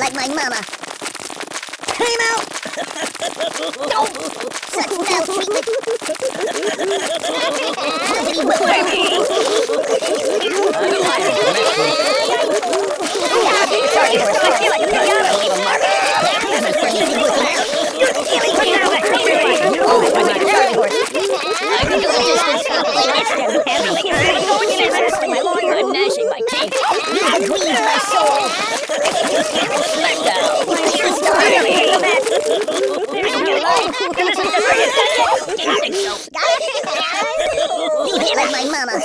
like my mama. Time out! Don't! Such maltreatment! Nobody will. Sorry, horse. I feel like a pinata. Leave a mark. You're stealing me now. Oh, sorry, horse. I think it was just this I'm going in and asking my lawyer. I'm gnashing my teeth. You grieve my soul! Smackdown. You're starving me. There's no life. And this is the very Didn't think so. Leave it like my mama.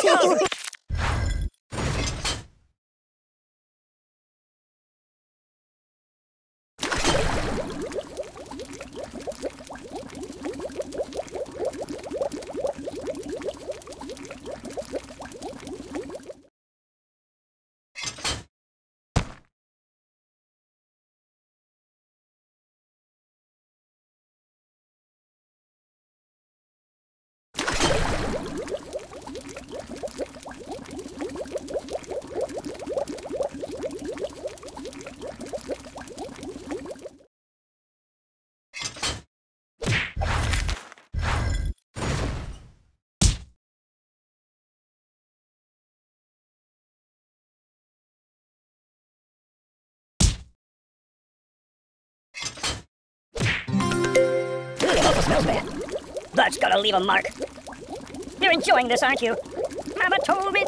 It also smells bad. That's gonna leave a mark. You're enjoying this, aren't you? Mama told me.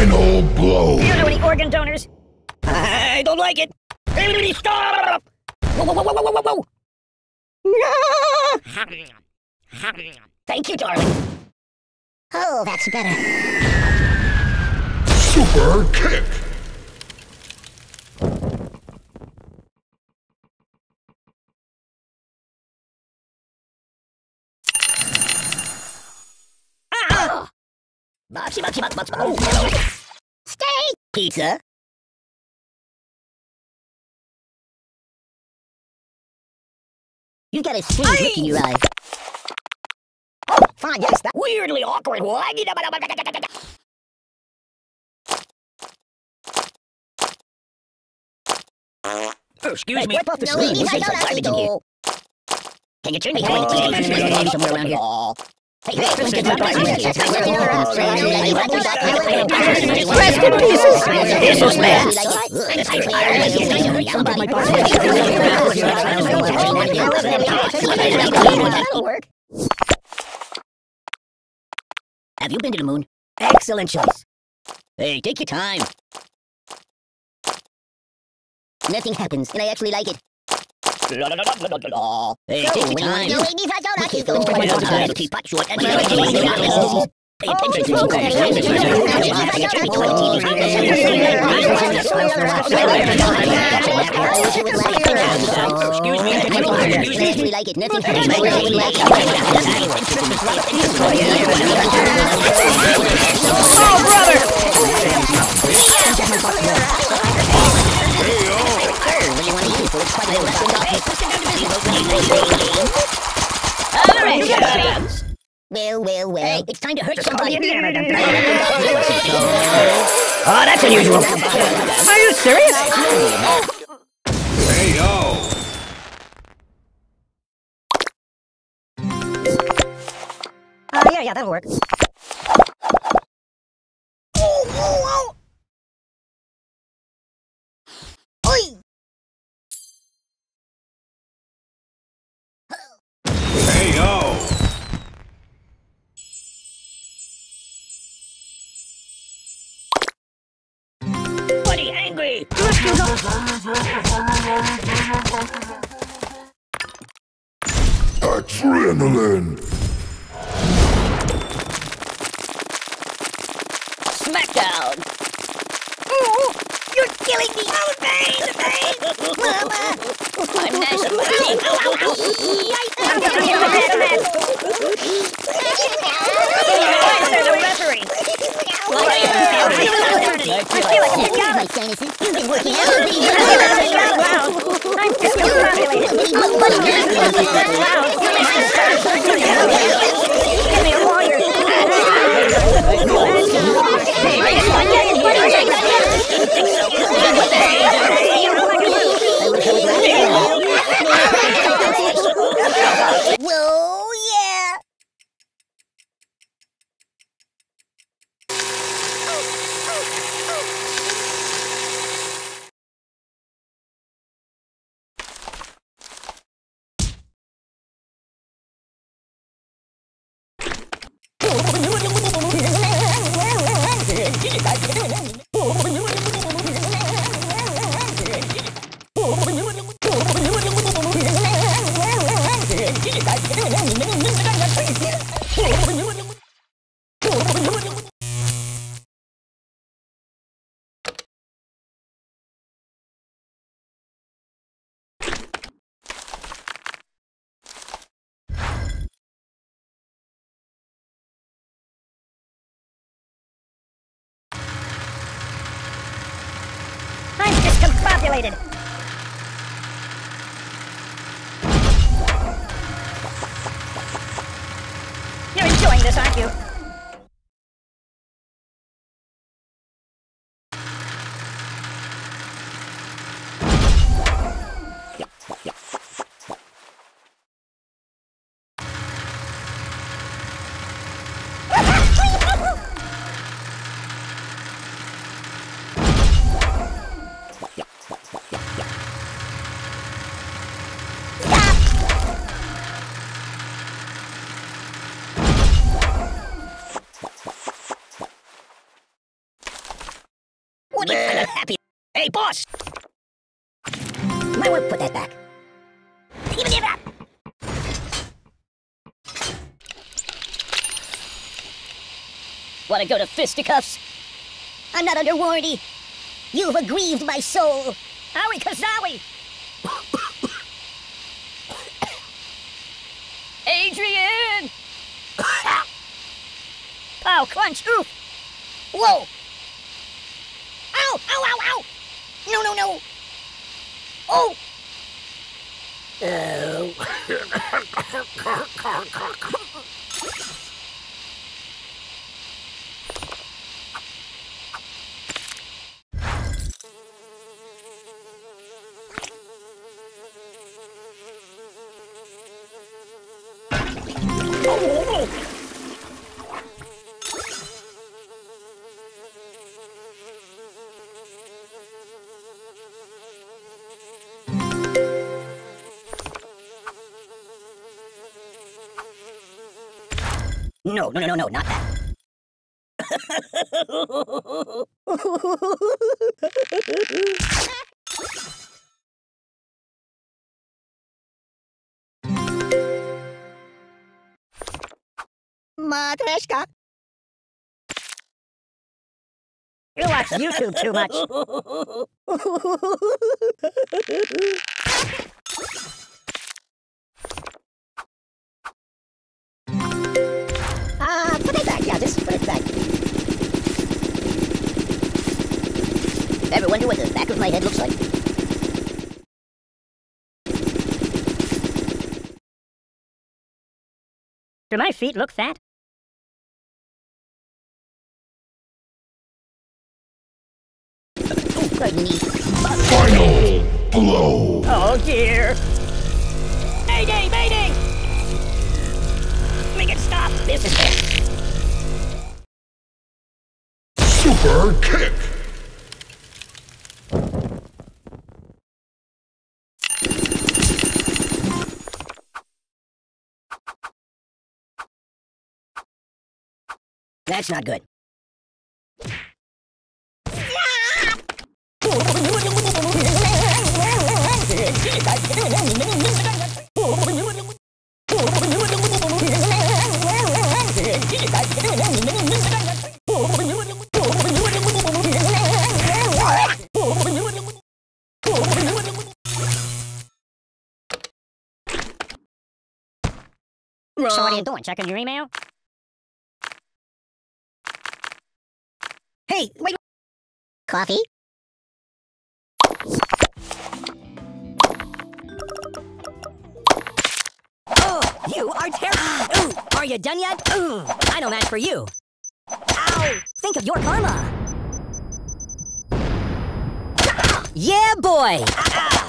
Final blow. Do you know any organ donors? I don't like it. Everybody stop! Whoa, whoa, whoa, whoa, whoa, whoa, whoa! No! Thank you, darling. Oh, that's better. Super kick. Ah! Oh. Steak! Pizza. You got a strange look in your eyes. Oh, fine, yes, that weirdly awkward one. Oh, excuse me. Wipe off the No, There's I don't in here. know. Can you turn me away? Maybe somewhere around here. Rest in pieces. Jesus, man. Have you been to the moon? Excellent choice. Hey, take your time. Nothing happens, and I actually like it. Excuse me. It. Nothing happens, and I actually like brother! All right, champions. Well, well, well. Hey, it's time to hurt somebody. Oh, that's unusual. Are you serious? Hey yo. Uh, yeah, yeah, that'll work. Buddy. Adrenaline. Smackdown. Oh, you're killing me. Oh, pain, pain. Mama. I'm gnashing my teeth. Ow, ow, ow. I'm gonna get the head of it. I'm discombobulated. Give me a lawyer. Whoa, yeah. I'm You're enjoying this, aren't you? Put that back. To go to fisticuffs? I'm not under warranty. You've aggrieved my soul. Owie Kazowie! Adrian! Pow, crunch, oof! Whoa! Ow! Ow! Ow! Ow! No! No! No! Oh! oh. No, no, no, no, no, not that. Matryoshka. You watch YouTube too much. just put it back. Ever wonder what the back of my head looks like? Do my feet look fat? Oh, pardon. Final blow. Oh dear! Mayday! Mayday! Make it stop! This is it! Super kick. That's not good. So you doing? Checking your email? Hey, wait. Coffee? Oh, you are terrible. Ooh, are you done yet? Ooh, I don't match for you. Ow, think of your karma. Yeah, boy. Ah. ah.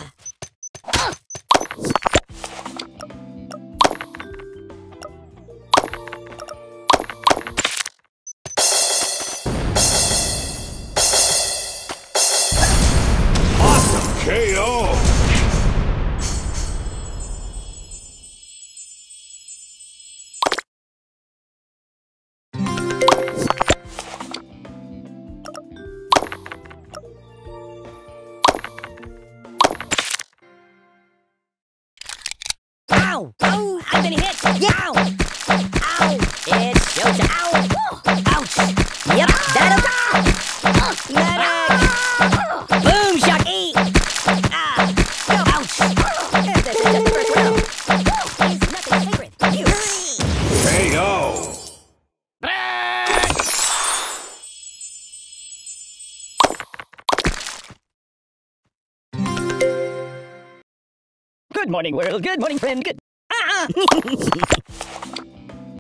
Morning, world. Good morning, friend. Good. Ah!